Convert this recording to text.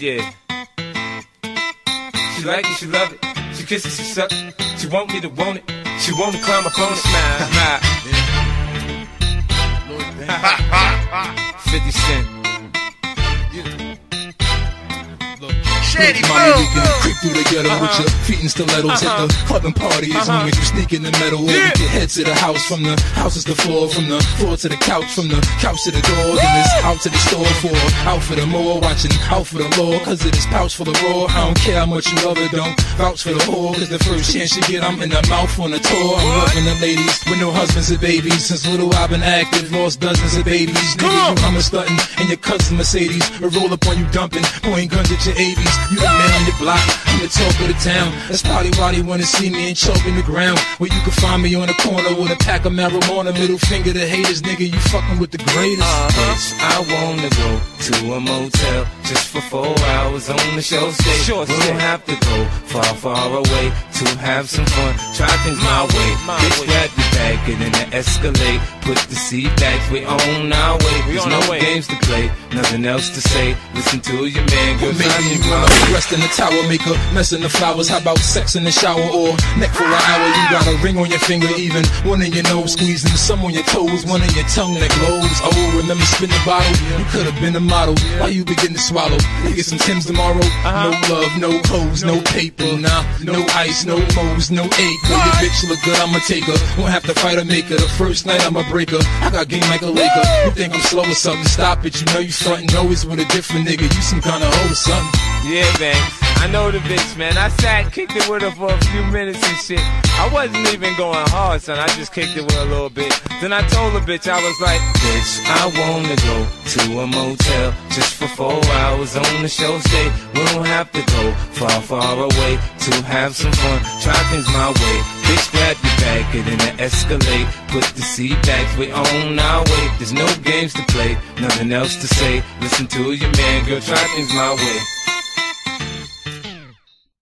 Yeah. She like it, she love it. She kiss it, she suck it. She want me to want it. She want to climb up on it. Smile, smile. 50 Cent. Mommy, we can creep through the ghetto with your feet in stilettos. Hit the club and parties and make you sneak in the metal. Or we can head to the house from the house is the floor, from the floor to the couch, from the couch to the door. Then it's out to the store for out for the more, watching out for the law. Cause it is pouch for the raw. I don't care how much you love it, don't vouch for the whore. Cause the first chance you get, I'm in the mouth on the tour. I'm loving the ladies with no husbands and babies. Since little I've been active, lost dozens of babies. Nigga, you I'm a stunting, and your cousin Mercedes will roll up on you dumping, pointing guns at your 80s. You the man on your block, I'm the talk of the town. That's probably why they wanna see me and choke in the ground. Where you can find me on the corner with a pack of marijuana, middle finger to haters, nigga. You fucking with the greatest. Uh-huh. Bitch, I wanna go to a motel just for four hours on the short stay. Sure we don't have to go far, far away to have some fun. Try things my, way. my Bitch, way. grab your bag, get in the Escalade. Put the seat back, we on our way. There's no way. games to play, nothing else to say. Listen to your man, girl. Maybe try you wanna rest in the tower, make a mess in the flowers. How about sex in the shower or neck for an hour? You got a ring on your finger, even one in your nose, squeezing some on your toes, one in your tongue that glows. Oh, remember spin the bottle? You could have been a model. Why you begin to swallow? You get some Tim's tomorrow. Uh-huh. No love, no hoes, no paper, nah, no ice, no moes, no ache. When your bitch look good, I'ma take her. Won't have to fight or make her. The first night I'ma break her. I got game like a Laker. You think I'm slow or something? Stop it. You know you frontin' always with a different nigga. You some kind of hoe or something. Yeah, man. I know the bitch, man. I sat, kicked it with her for a few minutes and shit. I wasn't even going hard, son. I just kicked it with a little bit. Then I told the bitch, I was like, Bitch, I wanna go to a motel just for four hours on the short stay. We don't have to go far, far away to have some fun. Try things my way. Bitch, grab your bag, get in the Escalade. Put the seat back, we on our way. There's no games to play, nothing else to say. Listen to your man, girl. Try things my way.